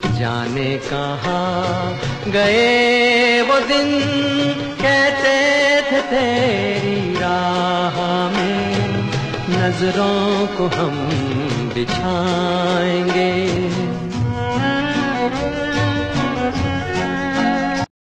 जाने कहा गए वो दिन कहते थे तेरी नज़रों को हम बिछाएँगे।